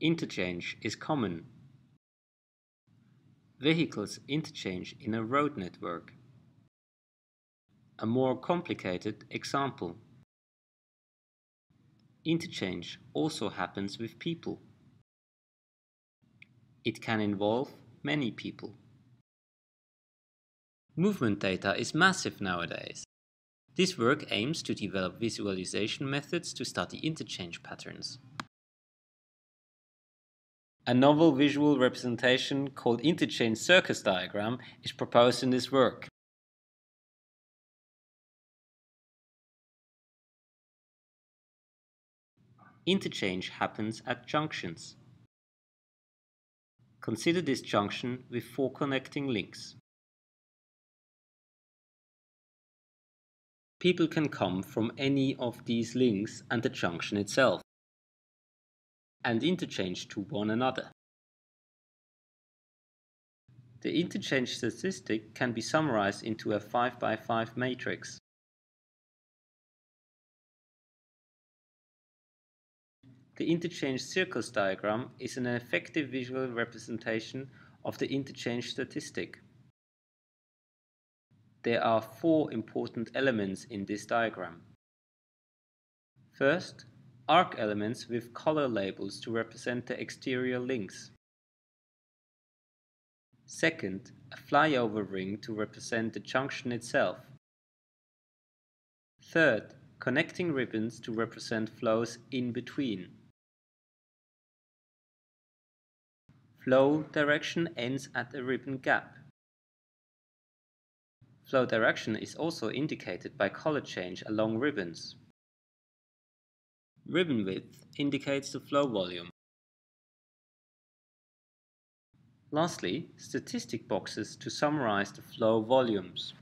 Interchange is common. Vehicles interchange in a road network. A more complicated example. Interchange also happens with people. It can involve many people. Movement data is massive nowadays. This work aims to develop visualization methods to study interchange patterns. A novel visual representation called interchange circos diagram is proposed in this work. Interchange happens at junctions. Consider this junction with four connecting links. People can come from any of these links and the junction itself and interchange to one another. The interchange statistic can be summarized into a 5 by 5 matrix. The interchange circos diagram is an effective visual representation of the interchange statistic. There are four important elements in this diagram. First, arc elements with color labels to represent the exterior links. Second, a flyover ring to represent the junction itself. Third, connecting ribbons to represent flows in between. Flow direction ends at a ribbon gap. Flow direction is also indicated by color change along ribbons. Ribbon width indicates the flow volume. Lastly, statistic boxes to summarize the flow volumes.